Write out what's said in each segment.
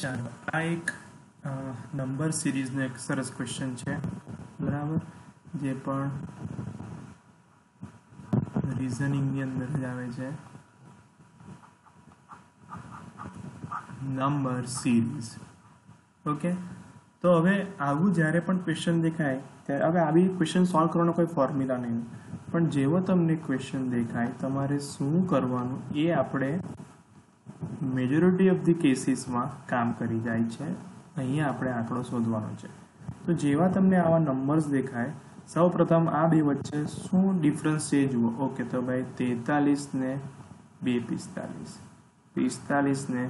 ચાલો આ એક નંબર સિરીઝનો એક સરસ ક્વેશ્ચન છે. બરાબર? જે પણ રિઝનિંગની અંદર જ આવે છે. નંબર સિરીઝ ઓકે તો હવે આવું જ્યારે પણ ક્વેશ્ચન દેખાય, ત્યારે હવે આવી ક્વેશ્ચન સોલ્વ કરવાનો કોઈ ફોર્મ્યુલા નહીં. પણ જેવો તમને ક્વેશ્ચન દેખાય, તમારે શું કરવાનું? એ આપણે મેજોરિટી ઓફ ધી કેસીસમાં કામ કરી જાય છે. અહીંયા આપણે આંકડો શોધવાનો છે. તો જેવા તમને આવા નંબર્સ દેખાય, સૌ પ્રથમ આ બે વચ્ચે શું ડિફરન્સ છે જુઓ. ઓકે તો ભાઈ તેતાલીસ ને બે પિસ્તાલીસ પિસ્તાલીસ ને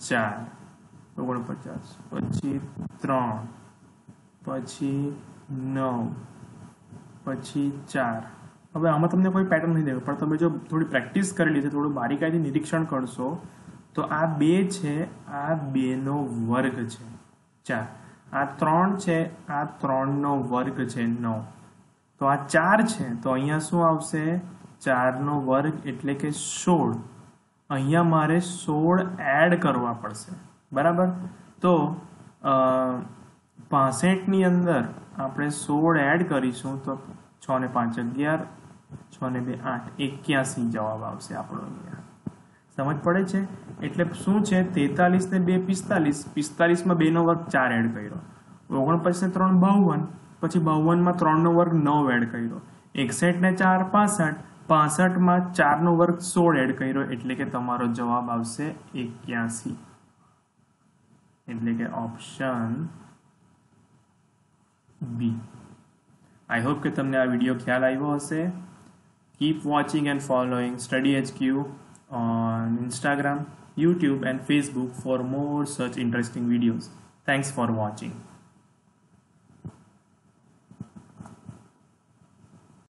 ચાર, ઓગણપચાસ, પછી ત્રણ, પછી નવ, પછી ચાર. હવે આમાં તમને કોઈ પેટર્ન નહીં દેખાય, પણ તમે જો થોડી પ્રેક્ટિસ કરેલી છે થોડું બારીકાઈથી નિરીક્ષણ કરશો તો આ બે છે, આ બેનો વર્ગ છે. ચાર. આ ત્રણ છે, આ ત્રણનો વર્ગ છે, નવ. તો આ ચાર છે, તો અહીંયા શું આવશે? ચારનો વર્ગ એટલે કે સોળ. અહીંયા મારે સોળ એડ કરવા પડશે. બરાબર? તો પાસઠની અંદર આપણે સોળ એડ કરીશું, તો છ ને પાંચ અગિયાર, છ ને બે આઠ એક્યાસી જવાબ આવશે આપણો અહીંયા. સમજ પડે છે? એટલે શું છે? તેતાલીસ ને બે પિસ્તાલીસ. પિસ્તાલીસમાં બેનો વર્ગ ચાર એડ કર્યો. ઓગણપચાસ ને ત્રણ બાવન. પછી બાવનમાં ત્રણનો વર્ગ નવ એડ કર્યો. એકસઠ ને ચાર પાસઠ. પાસઠમાં ચારનો વર્ગ સોળ એડ કર્યો. એટલે કે તમારો જવાબ આવશે એક્યાસી. એટલે કે ઓપ્શન બી આઈ હોપ કે તમને આ વીડિયો ખ્યાલ આવ્યો હશે. Keep watching and following study H Q on Instagram, YouTube, and Facebook for more such interesting videos. Thanks for watching.